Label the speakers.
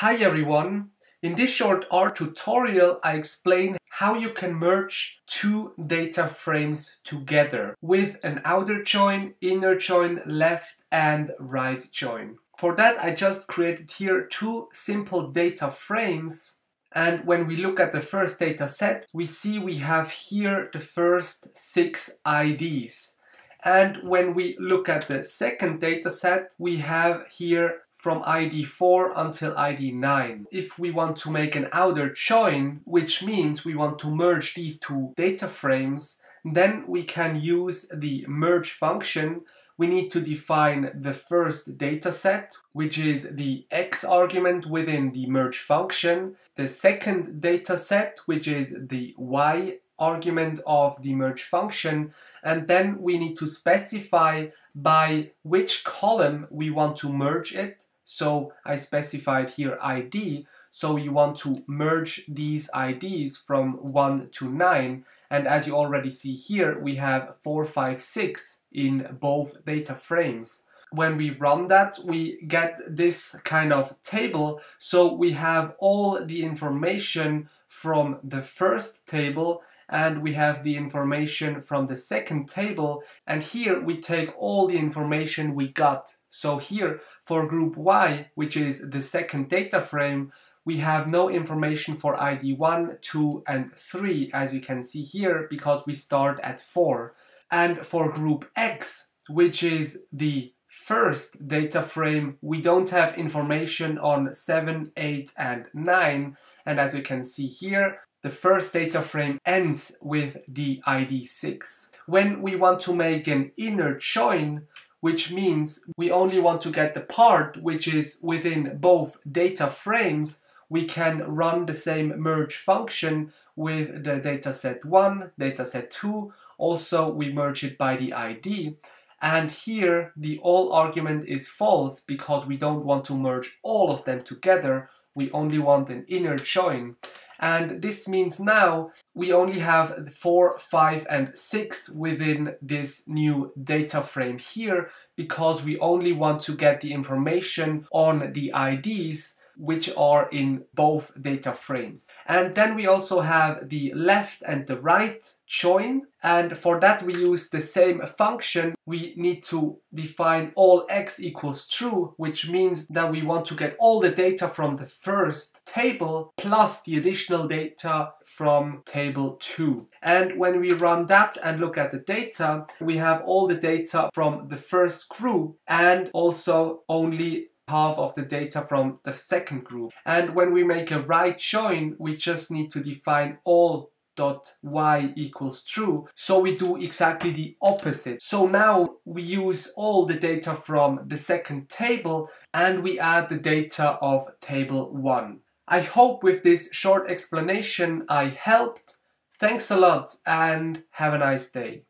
Speaker 1: Hi everyone! In this short R tutorial I explain how you can merge two data frames together with an outer join, inner join, left and right join. For that I just created here two simple data frames and when we look at the first data set we see we have here the first six IDs. And when we look at the second data set, we have here from ID 4 until ID 9. If we want to make an outer join, which means we want to merge these two data frames, then we can use the merge function. We need to define the first data set, which is the x argument within the merge function, the second data set, which is the y argument of the merge function and then we need to specify by which column we want to merge it so I specified here ID so you want to merge these IDs from 1 to 9 and as you already see here we have 4, 5, 6 in both data frames. When we run that, we get this kind of table. So we have all the information from the first table and we have the information from the second table and here we take all the information we got. So here for group Y, which is the second data frame, we have no information for ID 1, 2 and 3 as you can see here because we start at 4. And for group X, which is the first data frame, we don't have information on 7, 8 and 9 and as you can see here the first data frame ends with the ID 6. When we want to make an inner join, which means we only want to get the part which is within both data frames, we can run the same merge function with the dataset 1, dataset 2. Also, we merge it by the ID. And here, the all argument is false because we don't want to merge all of them together. We only want an inner join. And this means now we only have 4, 5 and 6 within this new data frame here because we only want to get the information on the IDs which are in both data frames. And then we also have the left and the right join. And for that we use the same function. We need to define all x equals true, which means that we want to get all the data from the first table plus the additional data from table 2. And when we run that and look at the data, we have all the data from the first group and also only half of the data from the second group. And when we make a right join, we just need to define all dot y equals true. So we do exactly the opposite. So now we use all the data from the second table and we add the data of table 1. I hope with this short explanation I helped. Thanks a lot and have a nice day.